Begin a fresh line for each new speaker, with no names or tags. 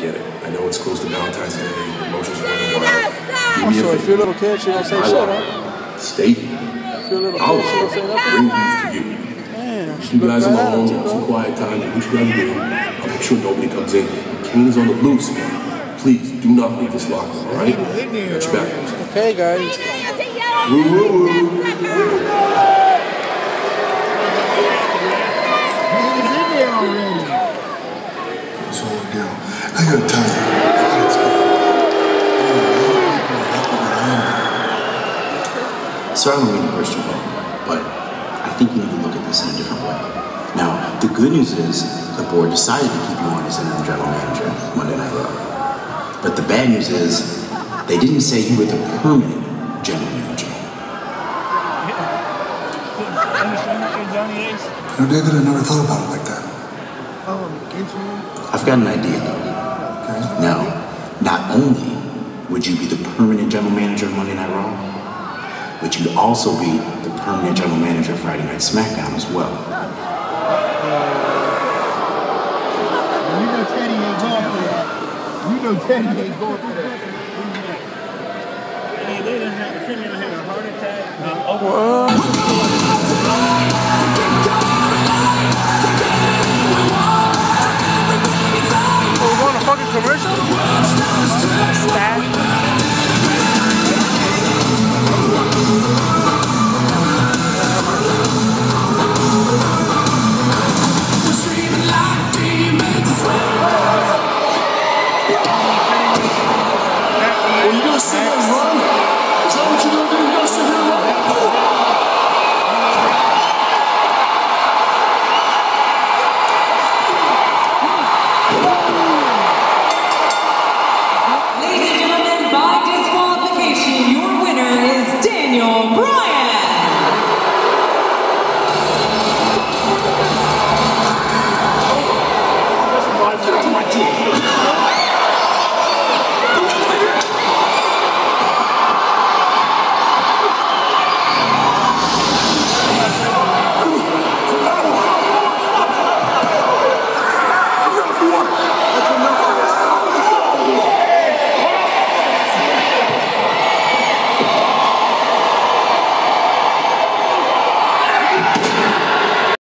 get it. I know it's close to Valentine's Day, emotions running wild.
I'm sure if your little kid, she don't say
I
shit,
love
huh?
her. Stay here.
If your little
I'll
kid, she don't say nothing.
bring these to you.
Damn,
You guys
look right
alone,
at
some
too,
quiet time, do what you gotta do. I'll make sure nobody comes in. Kane is on the loose, man. Please do not leave this locker, all right? Got your back.
bro. Okay, guys.
Woo, woo, woo.
It's all deal. I gotta tell you, it's
Sir, I don't mean to burst your bubble, but I think you need to look at this in a different way. Now, the good news is the board decided to keep you on as interim general manager Monday Night Raw. But the bad news is they didn't say you were the permanent general manager.
You know, David, I never thought about it like that.
I've got an idea though.
Okay?
Now, not only would you be the permanent general manager of Monday Night Raw, but you'd also be the permanent general manager of Friday Night SmackDown as well.
You know Teddy ain't going for that. You know Teddy ain't going for that.
Hey, they done had, the Premier done had a heart attack.
Uh, what? commercial? your